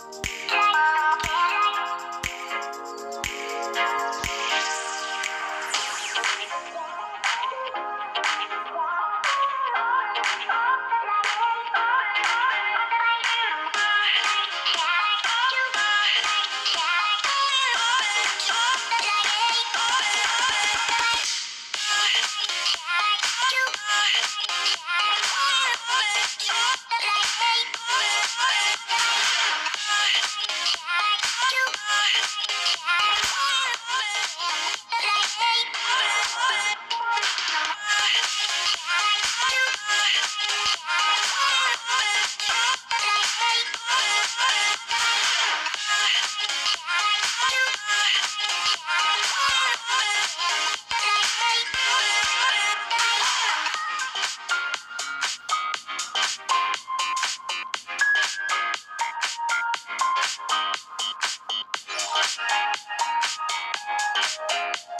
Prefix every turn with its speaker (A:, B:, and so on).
A: Bye. Thank you.